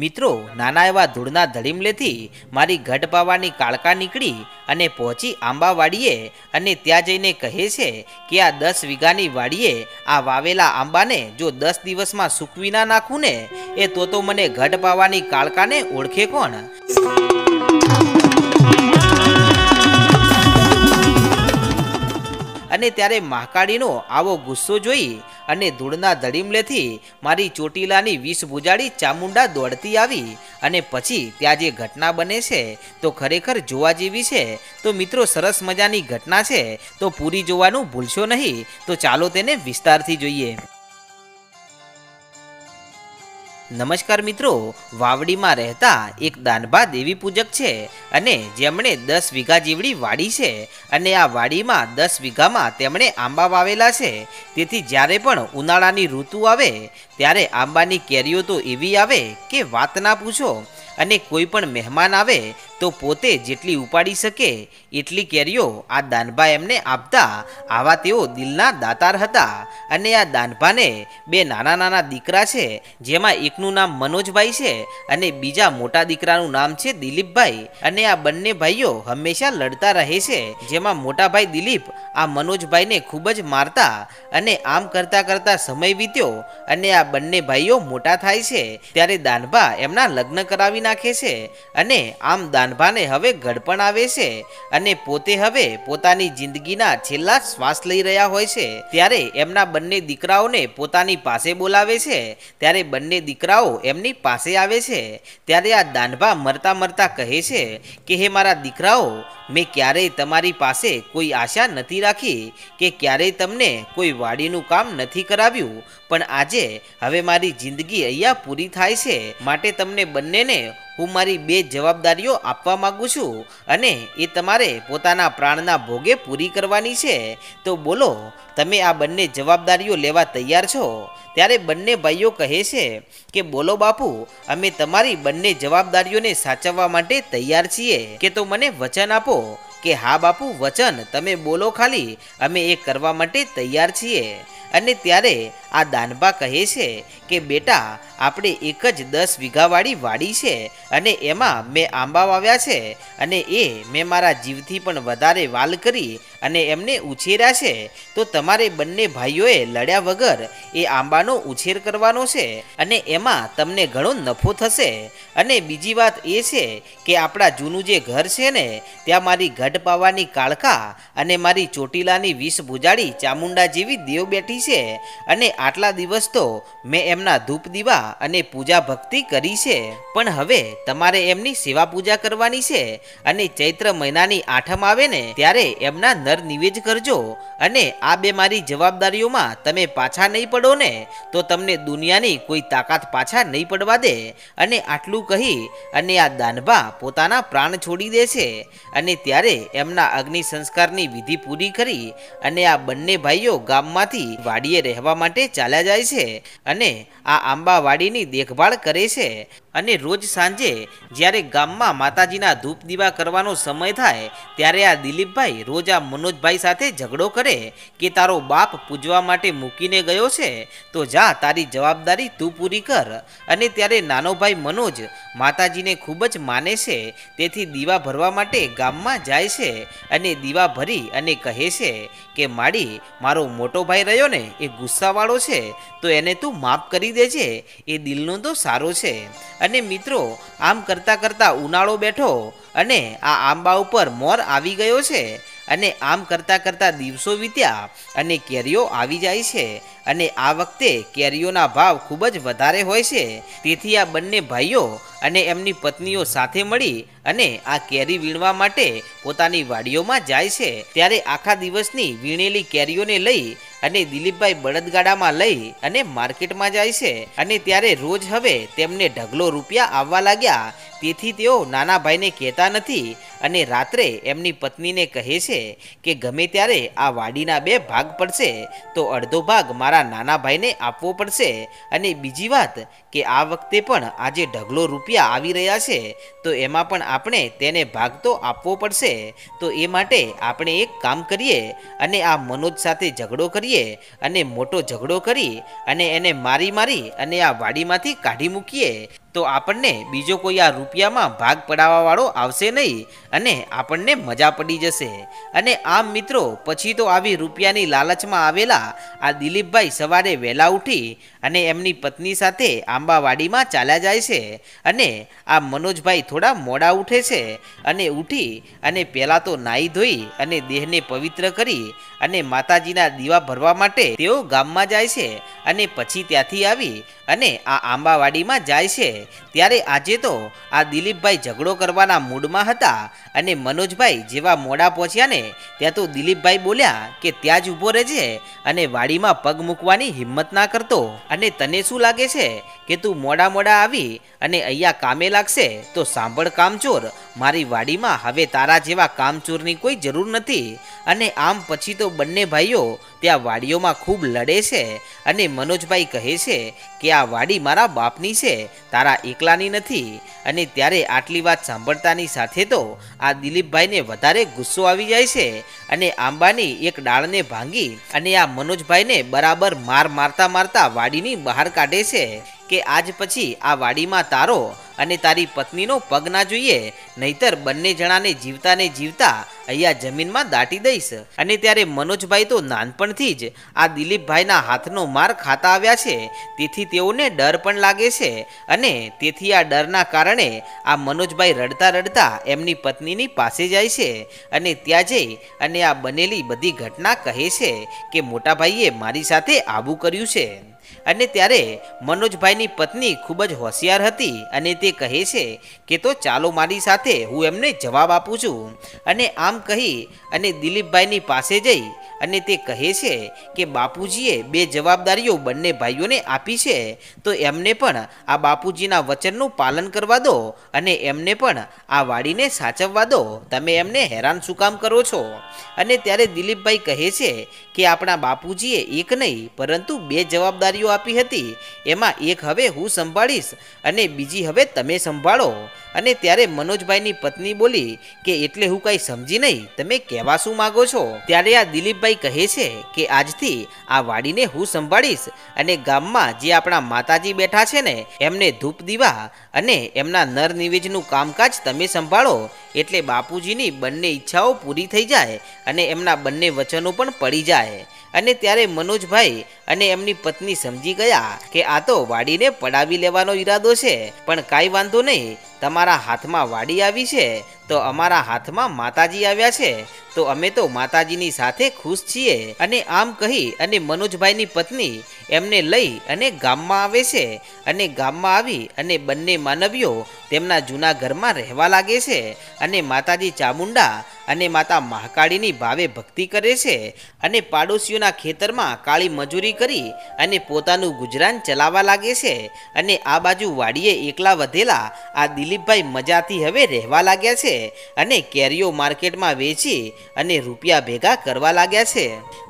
મિત્રો, નાના એવા ધૂળના ધડીમલેથી મારી ગઢ પાવાની કાળકા નીકળી અને પહોંચી આંબાવાડીએ અને ત્યાં જઈને કહે છે કે આ દસ વીઘાની વાડીએ આ વાવેલા આંબાને જો દસ દિવસમાં સૂકવી ના નાખું ને, એ તો તો મને ગઢ પાવાની કાળકાને ઓળખે કોણ? અને ત્યારે મહાકાળીનો આવો ગુસ્સો જોઈ અને ધૂળના ધડીમલેથી મારી ચોટીલાની વિષ બુજાડી ચામુંડા દોડતી આવી અને પછી ત્યાં જે ઘટના બને છે તો ખરેખર જોવા જેવી છે. તો મિત્રો, સરસ મજાની ઘટના છે. તો પૂરી જોવાનું ભૂલશો નહીં. તો ચાલો તેને વિસ્તારથી જોઈએ. નમસ્કાર મિત્રો, વાવડીમાં રહેતા એક દાનભા દેવી પૂજક છે અને જેમણે દસ વીઘા જીવડી વાડી છે અને આ વાડીમાં દસ વીઘામાં તેમણે આંબા વાવેલા છે. તેથી જ્યારે પણ ઉનાળાની ઋતુ આવે, ત્યારે આંબાની કેરીઓ તો એવી આવે કે વાત ના પૂછો. અને કોઈ પણ મહેમાન આવે તો પોતે જેટલી ઉપાડી શકે, એટલી કેરીઓ આ દાનભા એમને આપતા. આવા તેઓ દિલના દાતાર હતા અને આ દાનભાને બે નાના નાના દીકરા છે, જેમાં એકનું નામ મનોજભાઈ છે અને બીજા મોટા દીકરાનું નામ છે દિલીપભાઈ. અને આ બંને ભાઈઓ હંમેશા લડતા રહે છે, જેમાં મોટા ભાઈ દિલીપ આ મનોજભાઈને ખૂબ જ મારતા અને આમ કરતા કરતા સમય વીત્યો અને આ બંને ભાઈઓ મોટા થાય છે, ત્યારે દાનભા એમના લગ્ન કરાવી નાખે છે અને આમ દાનભાને હવે ગડપણ આવે છે અને પોતે હવે પોતાની જિંદગીના છેલ્લા શ્વાસ લઈ રહ્યા હોય છે. ત્યારે એમના બંને દીકરાઓને પોતાની પાસે બોલાવે છે. ત્યારે બંને દીકરાઓ એમની પાસે આવે છે. ત્યારે આ દાનભા મરતા મરતા કહે છે કે, હે મારા દીકરાઓ, મેં ક્યારેય તમારી પાસે કોઈ આશા નથી રાખી કે ક્યારેય તમને કોઈ વાડીનું કામ નથી કરાવ્યું. પણ આજે હવે મારી જિંદગી અહીંયા પૂરી થાય છે. માટે તમને બંનેને હું મારી બે જવાબદારીઓ આપવા માંગુ છું અને એ તમારે પોતાના પ્રાણના ભોગે પૂરી કરવાની છે. તો બોલો, તમે આ બંને જવાબદારીઓ લેવા તૈયાર છો? ત્યારે બંને ભાઈઓ કહે છે કે, બોલો બાપુ, અમે તમારી બંને જવાબદારીઓને સાચવવા માટે તૈયાર છીએ. કે, તો મને વચન આપો. કે, હા બાપુ, વચન. તમે બોલો ખાલી. અમે એ કરવા માટે તૈયાર છીએ. અને ત્યારે આ દાનબા કહે છે કે, બેટા, આપણે એક જ દસ વીઘાવાળી વાડી છે અને એમાં મેં આંબા વાવ્યા છે અને એ મેં મારા જીવથી પણ વધારે વાલ કરી અને એમને ઉછેર્યા છે. તો તમારે બંને ભાઈઓએ લડ્યા વગર એ આંબાનો ઉછેર કરવાનો છે અને એમાં તમને ઘણો નફો થશે. અને બીજી વાત એ છે કે, આપણા જૂનું જે ઘર છે ને, ત્યાં મારી ગઢ પાવાની કાળકા અને મારી ચોટીલાની વિષ ભુજાડી ચામુંડા જેવી દેવ બેઠી છે અને આટલા દિવસ તો મેં એમના ધૂપ દીવા અને પૂજા ભક્તિ કરી છે. પણ હવે તમારે એમની સેવા પૂજા કરવાની છે અને ચૈત્ર મહિનાની આઠમ આવે ને ત્યારે એમના નર નિવેજ કરજો અને આ બે મારી જવાબદારીઓમાં તમે પાછા નહીં પડો ને તો તમને દુનિયાની કોઈ તાકાત પાછા નહીં પડવા દે. અને આટલું કહી અને આ દાનભા પોતાના પ્રાણ છોડી દે છે અને ત્યારે એમના અગ્નિ સંસ્કારની વિધિ પૂરી કરી અને આ બંને ભાઈઓ ગામમાંથી વાડીએ રહેવા માટે ચાલ્યા જાય છે અને આ આંબા વાડીની દેખભાળ કરે છે. અને રોજ સાંજે જ્યારે ગામમાં માતાજીના ધૂપ દીવા કરવાનો સમય થાય, ત્યારે આ દિલીપભાઈ રોજ આ મનોજભાઈ સાથે ઝઘડો કરે કે તારો બાપ પૂજવા માટે મૂકીને ગયો છે, તો જા તારી જવાબદારી તું પૂરી કર. અને ત્યારે નાનો ભાઈ મનોજ માતાજીને ખૂબ જ માને છે, તેથી દીવા ભરવા માટે ગામમાં જાય છે અને દીવા ભરી અને કહે છે કે, માડી, મારો મોટો ભાઈ રહ્યો ને એ ગુસ્સાવાળો છે, તો એને તું માફ કરી દેજે, એ દિલનો તો સારો છે. અને મિત્રો, આમ કરતાં કરતાં ઉનાળો બેઠો અને આ આંબા ઉપર મોર આવી ગયો છે. અને આમ કરતાં કરતાં દિવસો વીત્યા અને કેરીઓ આવી જાય છે. અને આ વખતે કેરીઓના ભાવ ખૂબ જ વધારે હોય છે. તેથી આ બંને ભાઈઓ અને એમની પત્નીઓ સાથે મળી અને આ કેરી વીણવા માટે પોતાની વાડીઓમાં જાય છે. ત્યારે આખા દિવસની વીણેલી કેરીઓને લઈ અને દિલીપભાઈ બળદગાડામાં લઈ અને માર્કેટમાં જાય છે. અને ત્યારે રોજ હવે તેમને ઢગલો રૂપિયા આવવા લાગ્યા. તેથી તેઓ નાના ભાઈને કહેતા નથી અને રાત્રે એમની પત્નીને કહે છે કે ગમે ત્યારે આ વાડીના બે ભાગ પડશે, તો અડધો ભાગ મારા નાના ભાઈને આપવો પડશે. અને બીજી વાત કે આ વખતે પણ આજે ઢગલો રૂપિયા આવી રહ્યા છે, તો એમાં પણ આપણે તેને ભાગ તો આપવો પડશે. તો એ માટે આપણે એક કામ કરીએ અને આ મનોજ સાથે ઝઘડો કરીએ અને મોટો ઝઘડો કરી અને એને મારી મારી અને આ વાડીમાંથી કાઢી મૂકીએ. તો આપણને બીજો કોઈ આ રૂપિયામાં ભાગ પડાવવાવાળો આવશે નહીં અને આપણને મજા પડી જશે. અને આમ મિત્રો, પછી તો આવી રૂપિયાની લાલચમાં આવેલા આ દિલીપભાઈ સવારે વહેલા ઉઠી અને એમની પત્ની સાથે આંબાવાડીમાં ચાલ્યા જાય છે અને આ મનોજભાઈ થોડા મોડા ઉઠે છે અને ઉઠી અને પહેલાં તો નાહી ધોઈ અને દેહને પવિત્ર કરી અને માતાજીના દીવા ભરવા માટે તેઓ ગામમાં જાય છે અને પછી ત્યાંથી આવી અને આ આંબાવાડીમાં જાય છે. ત્યારે આજે તો આ દિલીપભાઈ ઝઘડો કરવાના મૂડમાં હતા અને મનોજભાઈ જેવા મોડા પહોંચ્યા ને, ત્યાં તો દિલીપભાઈ બોલ્યા કે ત્યાં જ ઊભો રહેજે અને વાડીમાં પગ મૂકવાની હિંમત ના કરતો. અને તને શું લાગે છે કે તું મોડા મોડા આવી અને અહીંયા કામે લાગશે? તો સાંભળ કામચોર. મારી વાડીમાં હવે તારા જેવા કામચોરની કોઈ જરૂર નથી. અને આમ પછી તો બંને ભાઈઓ ત્યાં વાડીઓમાં ખૂબ લડે છે. અને મનોજભાઈ કહે છે કે આ વાડી મારા બાપની છે. તારા એકલાની નથી અને ત્યારે આટલી વાત સાંભળતાની સાથે તો આ દિલીપભાઈને વધારે ગુસ્સો આવી જાય છે અને આંબાની એક ડાળને ભાંગી અને આ મનોજભાઈને બરાબર માર મારતા મારતા વાડીની બહાર કાઢે છે. કે આજ પછી આ વાડીમાં તારો અને તારી પત્નીનો પગ ના જોઈએ, નહીતર બંને જણાને જીવતા ને જીવતા અહીંયા જમીનમાં દાટી દઈશ. અને ત્યારે મનોજભાઈ તો નાનપણથી જ આ દિલીપભાઈના હાથનો માર ખાતા આવ્યા છે, તેથી તેઓને ડર પણ લાગે છે. અને તેથી આ ડરના કારણે આ મનોજભાઈ રડતા રડતા એમની પત્નીની પાસે જાય છે અને ત્યાં જઈ અને આ બનેલી બધી ઘટના કહે છે કે મોટાભાઈએ મારી સાથે આવું કર્યું છે. અને ત્યારે મનોજભાઈની પત્ની ખૂબ જ હોશિયાર હતી અને તે કહે છે કે તો ચાલો મારી સાથે હું એમને જવાબ આપું છું. અને આમ કહી અને દિલીપભાઈની પાસે જઈ અને તે કહે છે કે બાપુજીએ બે જવાબદારીઓ બંને ભાઈઓને આપી છે, તો એમને પણ આ બાપુજીના વચનનું પાલન કરવા દો અને એમને પણ આ વાડીને સાચવવા દો. તમે એમને હેરાન શું કામ કરો છો? અને ત્યારે દિલીપભાઈ કહે છે કે આપણા બાપુજીએ એક નહીં, પરંતુ બે જવાબદારીઓ આપી હતી. એમાં એક હવે હું સંભાળીશ અને બીજી હવે તમે સંભાળો. અને ત્યારે મનોજભાઈની પત્ની બોલી કે એટલે હું કંઈ સમજી નહીં, તમે કહેવા શું માગો છો? ત્યારે આ દિલીપભાઈ કહે છે કે આજથી આ વાડીને હું સંભાળીશ અને ગામમાં જે આપણા માતાજી બેઠા છે ને, એમને ધૂપ દીવા અને એમના નર નિવેજનું કામકાજ તમે સંભાળો, એટલે બાપુજીની બંને ઈચ્છાઓ પૂરી થઈ જાય અને એમના બંને વચનો પણ પડી જાય. અને ત્યારે મનોજભાઈ અને એમની પત્ની સમજી ગયા કે આ તો વાડીને પડાવી લેવાનો ઈરાદો છે, પણ કાંઈ વાંધો નહીં તમારા હાથમાં વાડી આવી છે, તો અમારા હાથમાં માતાજી આવ્યા છે. તો અમે તો માતાજીની સાથે ખુશ છીએ અને આમ કહી અને મનોજભાઈની પત્ની એમને લઈ અને ગામમાં આવે છે. અને ગામમાં આવી અને બંને માનવીઓ તેમના જૂના ઘરમાં રહેવા લાગે છે અને માતાજી ચામુંડા અને માતા મહાકાળીની ભાવે ભક્તિ કરે છે અને પાડોશીઓના ખેતરમાં કાળી મજૂરી કરી અને પોતાનું ગુજરાન ચલાવવા લાગે છે. અને આ બાજુ વાડીએ એકલા વધેલા આ દિલીપભાઈ મજાથી હવે રહેવા લાગ્યા છે અને કેરીઓ માર્કેટમાં વેચી અને રૂપિયા ભેગા કરવા લાગ્યા છે.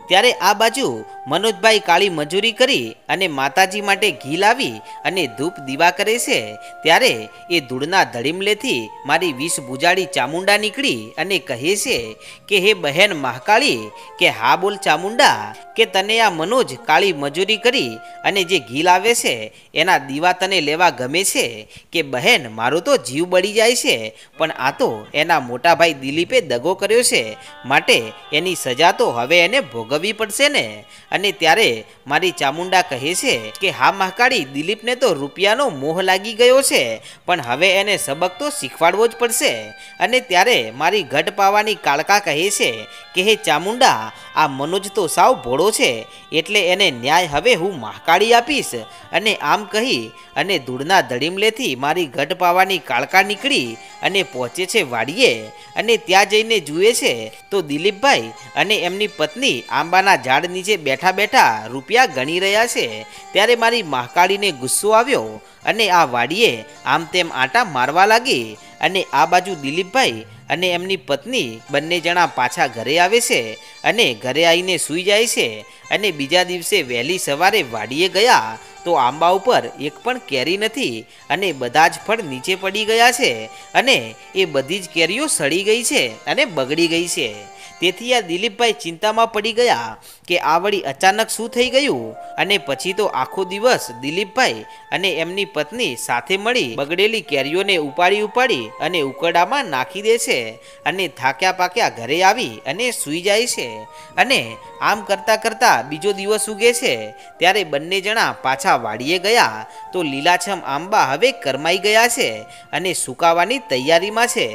ત્યારે આ બાજુ મનોજભાઈ કાળી મજૂરી કરી અને માતાજી માટે ઘી લાવી અને ધૂપ દીવા કરે છે. ત્યારે એ ધૂળના ધડીમલેથી મારી વિષ બુજાડી ચામુંડા નીકળી અને કહે છે કે, હે બહેન મહાકાળી, કે હા બોલ ચામુંડા, કે તને આ મનોજ કાળી મજૂરી કરી અને જે ઘી લાવે છે, એના દીવા તને લેવા ગમે છે? કે બહેન, મારો તો જીવ બળી જાય છે, પણ આ તો એના મોટા ભાઈ દિલીપે દગો કર્યો છે, માટે એની સજા તો હવે એને ભોગવવી પડશે ને? અને ત્યારે મારી ચામુંડા કહે છે કે, હા મહાકાળી, દિલીપને તો રૂપિયાનો મોહ લાગી ગયો છે, પણ હવે એને સબક તો શીખવાડવો જ પડશે. અને ત્યારે મારી ઘટ પાવાની કાળકા કહે છે કે, હે ચામુંડા, આ મનોજ તો સાવ ભોળો છે, એટલે એને ન્યાય હવે હું મહાકાળી આપીશ. અને આમ કહી અને ધૂળના ધડીમલેથી મારી ઘટ પાવાની કાળકા નીકળી અને પહોંચે છે વાડીએ. અને ત્યાં જઈને જુએ છે તો દિલીપભાઈ અને એમની પત્ની આંબાના ઝાડ નીચે બેઠા બેઠા રૂપિયા ગણી રહ્યા છે, ત્યારે મારી મહાકાળીને ગુસ્સો આવ્યો અને આ વાડીએ આમ તેમ આટા મારવા લાગી અને આ બાજુ દિલીપભાઈ અને એમની પત્ની બંને જણા પાછા ઘરે આવે છે અને ઘરે આવીને સૂઈ જાય છે અને બીજા દિવસે વહેલી સવારે વાડીએ ગયા તો આંબા ઉપર એક પણ કેરી નથી અને બધા જ ફળ નીચે પડી ગયા છે અને એ બધી જ કેરીઓ સડી ગઈ છે અને બગડી ગઈ છે. તેથી આ દિલીપભાઈ ચિંતામાં પડી ગયા કે આ વળી અચાનક શું થઈ ગયું? અને પછી તો આખો દિવસ દિલીપભાઈ અને એમની પત્ની સાથે મળી બગડેલી કેરીઓને ઉપાડી ઉપાડી અને ઉકરડામાં નાખી દે છે અને થાક્યા પાક્યા ઘરે આવી અને સૂઈ જાય છે. અને આમ કરતાં કરતાં બીજો દિવસ ઉગે છે. ત્યારે બંને જણા પાછા વાડીએ ગયા તો લીલાછમ આંબા હવે કરમાઈ ગયા છે અને સુકાવાની તૈયારીમાં છે.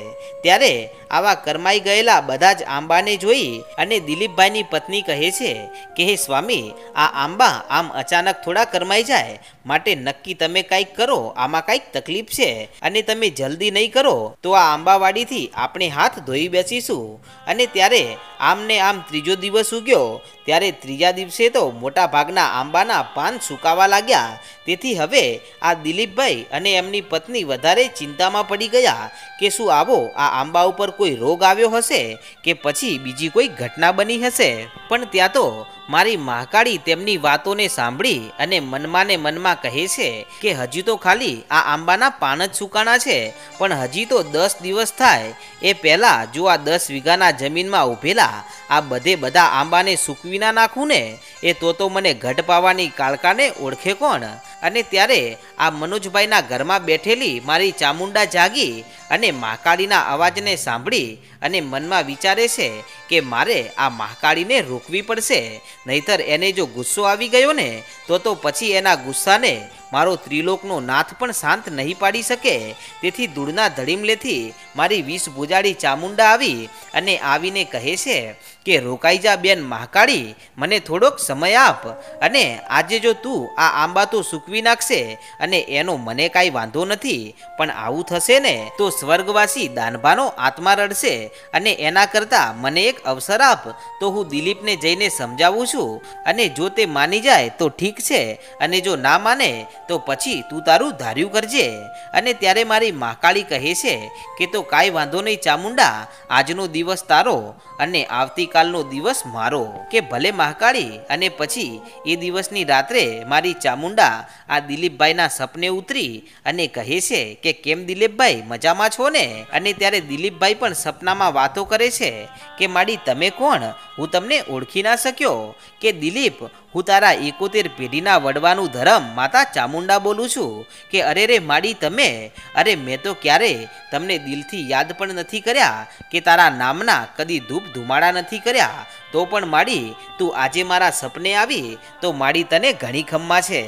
ત્યારે આવા કરમાઈ ગયેલા બધા જ આંબાને જોઈ અને દિલીપભાઈની પત્ની કહે છે કે, હે સ્વામી, આ આંબા આમ અચાનક થોડા કરમાઈ જાય. માટે નક્કી તમે કંઈક કરો, આમાં કંઈક તકલીફ છે. અને તમે જલ્દી નહીં કરો, તો આ આંબાવાડીથી આપણે હાથ ધોઈ બેસીશું. અને ત્યારે આમને આમ ત્રીજો દિવસ ઉગ્યો. ત્યારે ત્રીજા દિવસે તો મોટા ભાગના આંબાના પાન સુકાવા લાગ્યા. તેથી હવે આ દિલીપભાઈ અને એમની પત્ની વધારે ચિંતામાં પડી ગયા કે, શું આવો, આ આંબા ઉપર કોઈ રોગ આવ્યો હશે? કે પછી બીજી કોઈ ઘટના બની હશે? પણ ત્યાં તો મારી મહાકાળી તેમની વાતોને સાંભળી અને મનમાંને મનમાં કહે છે કે હજી તો ખાલી આ આંબાના પાન જ સુકાણા છે, પણ હજી તો દસ દિવસ થાય. એ પહેલાં જો આ દસ વીઘાના જમીનમાં ઊભેલા આ બધે બધા આંબાને સૂકવી ના નાખું ને, એ તો તો મને ઘટ પાવાની કાળકાને ઓળખે કોણ? અને ત્યારે આ મનોજભાઈના ઘરમાં બેઠેલી મારી ચામુંડા જાગી અને મહાકાળીના અવાજને સાંભળી અને મનમાં વિચારે છે કે મારે આ મહાકાળીને રોકવી પડશે. નહીતર એને જો ગુસ્સો આવી ગયો ને તો તો પછી એના ગુસ્સાને મારો ત્રિલોકનો નાથ પણ શાંત નહીં પાડી શકે. તેથી દૂરના ધડીમલેથી મારી વીસ ભુજાડી ચામુંડા આવી અને આવીને કહે છે કે, રોકાઈ જા બેન મહાકાળી, મને થોડોક સમય આપ અને આજે જો તું આ આંબા તો સૂકવી નાખશે અને એનો મને કાંઈ વાંધો નથી, પણ આવું થશે ને તો સ્વર્ગવાસી દાનભાનો આત્મા રડશે અને એના કરતાં મને એક અવસર આપ. તો હું દિલીપને જઈને સમજાવું છું અને જો તે માની જાય તો ઠીક છે અને જો ના માને તો પછી તું તારું ધાર્યું કરજે. અને ત્યારે મારી મહાકાળી કહે છે કે તો કાંઈ વાંધો નહીં ચામુંડા, આજનો દિવસ તારો અને આવતીકાલનો દિવસ મારો. કે ભલે મહાકાળી અને પછી એ દિવસની રાત્રે મારી ચામુંડા આ દિલીપભાઈના સપને ઉતરી અને કહે છે કે કેમ દિલીપભાઈ, મજામાં છો ને? અને ત્યારે દિલીપભાઈ પણ સપનામાં વાતો કરે છે કે માડી તમે કોણ? હું તમને ઓળખી ના શક્યો. કે દિલીપ હું તારા એકોતેર પેઢીના વડવાનું ધરમ માતા ચામુંડા બોલું છું કે અરે રે માડી તમે, અરે મેં તો ક્યારે તમને દિલથી યાદ પણ નથી કર્યા કે તારા નામના કદી ધૂપ ધુમાડા નથી કર્યા. તો પણ માડી, તું આજે મારા સપને આવી તો માડી તને ઘણી ખમ્મા છે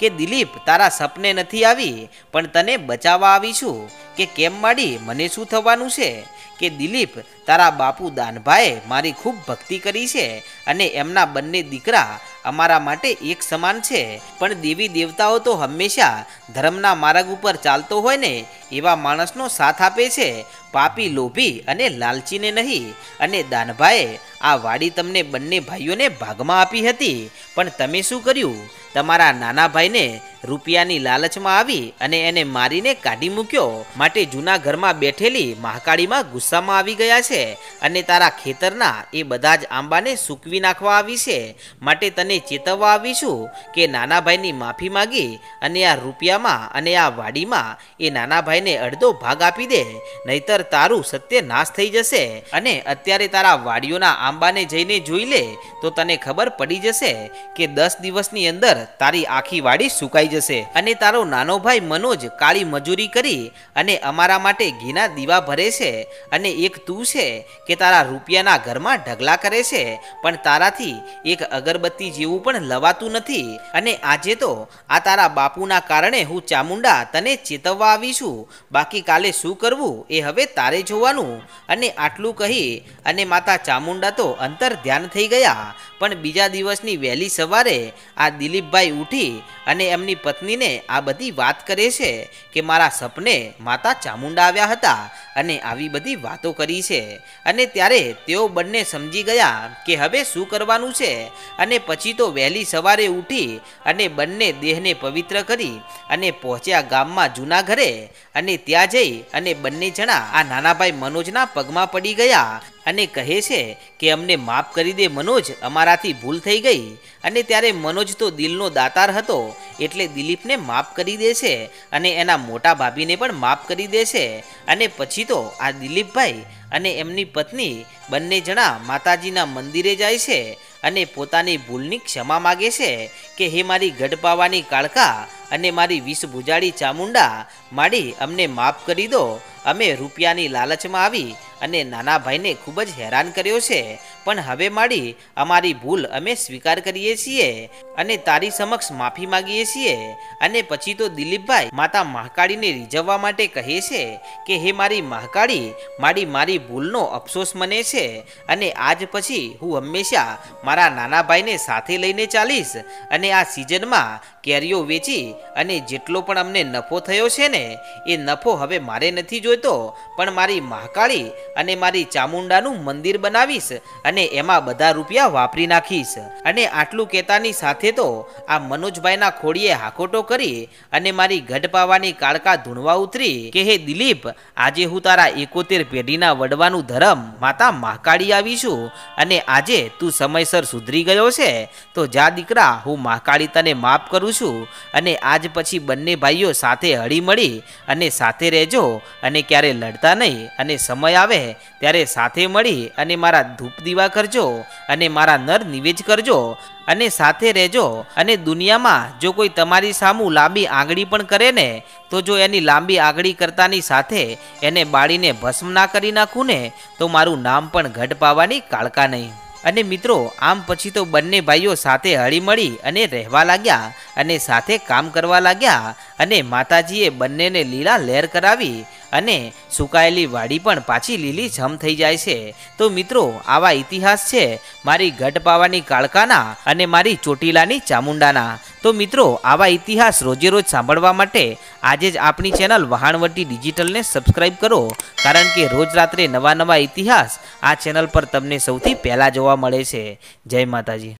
કે દિલીપ તારા સપને નથી આવી પણ તને બચાવવા આવી છું કે કેમ માડી, મને શું થવાનું છે કે દિલીપ તારા બાપુ દાનભાઈએ મારી ખૂબ ભક્તિ કરી છે અને એમના બંને દીકરા અમારા માટે એક સમાન છે. પણ દેવી દેવતાઓ તો હંમેશા ધર્મના માર્ગ ઉપર ચાલતો હોય ને, એવા માણસનો સાથ આપે છે. પાપી લોભી અને લાલચીને નહીં. અને દાનભાઈએ આ વાડી તમને બંને ભાઈઓને ભાગમાં આપી હતી. પણ તમે શું કર્યું? તમારા નાના ભાઈને રૂપિયાની લાલચમાં આવી અને એને મારીને કાઢી મૂક્યો. માટે જૂના ઘરમાં બેઠેલી મહાકાળીમાં ગુસ્સામાં આવી ગયા છે અને તારા ખેતરના એ બધા જ આંબાને સૂકવી નાખવા આવી છે. માટે તને ચેતવવા આવીશું કે નાના ભાઈની માફી માગી અને આ રૂપિયામાં અને આ વાડીમાં એ નાના ભાઈને અડધો ભાગ આપી દે. નહીતર તારું સત્ય નાશ થઈ જશે અને અત્યારે તારા વાડીઓના આંબાને જઈને જોઈ લે, તો તને ખબર પડી જશે કે દસ દિવસની અંદર તારી આખી વાડી સુકાઈ જશે. અને તારો નાનો ભાઈ મનોજ કાળી મજૂરી કરી અને અમારા માટે ઘીના દીવા ભરે છે અને એક તું છે કે તારા રૂપિયાના ઘરમાં ઢગલા કરે છે, પણ તારાથી એક અગરબત્તી જેવું પણ લવાતું નથી. અને આજે તો આ તારા બાપુના કારણે હું ચામુંડા તને ચેતવવા આવી છું. બાકી કાલે શું કરવું એ હવે તારે જોવાનું? અને આટલું કહી, અને માતા ચામુંડા તો અંતર ધ્યાન થઈ ગયા. પણ બીજા દિવસની વહેલી સવારે આ દિલીપભાઈ ઉઠી અને એમની પત્નીને આ બધી વાત કરે છે કે મારા સપને માતા ચામુંડા આવ્યા હતા. અને આવી બધી વાતો કરી છે. અને ત્યારે તેઓ બંને સમજી ગયા કે હવે શું કરવાનું છે. અને પછી તો વહેલી સવારે ઉઠી અને બંને દેહને પવિત્ર કરી અને પહોંચ્યા ગામમાં જૂના ઘરે. અને ત્યાં જઈ અને બંને જણા આ નાના ભાઈ મનોજના પગમાં પડી ગયા. અને કહે છે કે અમને માફ કરી દે મનોજ, અમારાથી ભૂલ થઈ ગઈ. અને ત્યારે મનોજ તો દિલનો દાતાર હતો, એટલે દિલીપને માફ કરી દે છે અને એના મોટા ભાભીને પણ માફ કરી દે છે. અને પછી તો આ દિલીપભાઈ અને એમની પત્ની બંને જણા માતાજીના મંદિરે જાય છે અને પોતાની ભૂલની ક્ષમા માગે છે કે, હે મારી ગઢ પાવાની કાળકા અને મારી વિષ ભુજાડી ચામુંડા, માડી, અમને માફ કરી દો. અમે રૂપિયાની લાલચમાં આવી અને નાના ભાઈને ખૂબ જ હેરાન કર્યો છે. પણ હવે માડી અમારી ભૂલ અમે સ્વીકાર કરીએ છીએ અને તારી સમક્ષ માફી માગીએ છીએ. અને પછી તો દિલીપભાઈ માતા મહાકાળીને રીઝવવા માટે કહે છે કે, હે મારી મહાકાળી મારી મારી ભૂલનો અફસોસ મને છે. અને આજ પછી હું હંમેશા મારા નાના ભાઈને સાથે લઈને ચાલીશ. અને આ સિઝનમાં કેરીઓ વેચી અને જેટલો પણ અમને નફો થયો છે ને, એ નફો હવે મારે નથી જોઈતો. પણ મારી મહાકાળી અને મારી ચામુંડાનું મંદિર બનાવીશ અને એમાં બધા રૂપિયા વાપરી નાખીશ. અને આટલું કહેતાની સાથે તો આ મનોજભાઈના ખોડીએ હાકોટો કરી અને મારી ગઢ પાવાની કાળકા ધૂણવા ઉતરી કે, હે દિલીપ, આજે હું તારા એકોતેર પેઢીના વડવાનું ધર્મ માતા મહાકાળી આવીશું અને આજે તું સમયસર સુધરી ગયો છે, તો જા દીકરા, હું મહાકાળી તને માફ કરું છું અને આજ પછી બંને ભાઈઓ સાથે હળી મળી અને સાથે રહેજો અને ક્યારે લડતા નહીં અને સમય આવે ત્યારે સાથે મળી અને મારા ધૂપ દીવા કરજો અને મારા નર નિવેજ કરજો અને સાથે રહેજો અને દુનિયામાં જો કોઈ તમારી સામું લાંબી આંગળી પણ કરે ને, તો જો એની લાંબી આંગળી કરતાની સાથે એને બાળીને ભસ્મ ના કરી નાખું ને, તો મારું નામ પણ ઘટ પાવાની કાળકા નહીં. અને મિત્રો, આમ પછી તો બંને ભાઈઓ સાથે હળીમળી અને રહેવા લાગ્યા અને સાથે કામ કરવા લાગ્યા અને માતાજીએ બંનેને લીલા લહેર કરાવી અને સુકાયેલી વાડી પણ પાછી લીલી છમ થઈ જાય છે. તો મિત્રો, આવા ઇતિહાસ છે મારી ગઢ પાવાની કાળકાના અને મારી ચોટીલાની ચામુંડાના. તો મિત્રો, આવા ઇતિહાસ રોજે રોજ સાંભળવા માટે આજે જ આપણી ચેનલ વહાણવટી ડિજિટલને સબસ્ક્રાઇબ કરો. કારણ કે રોજ રાત્રે નવા નવા ઇતિહાસ આ ચેનલ પર તમને સૌથી પહેલાં જોવા મળે છે. જય માતાજી.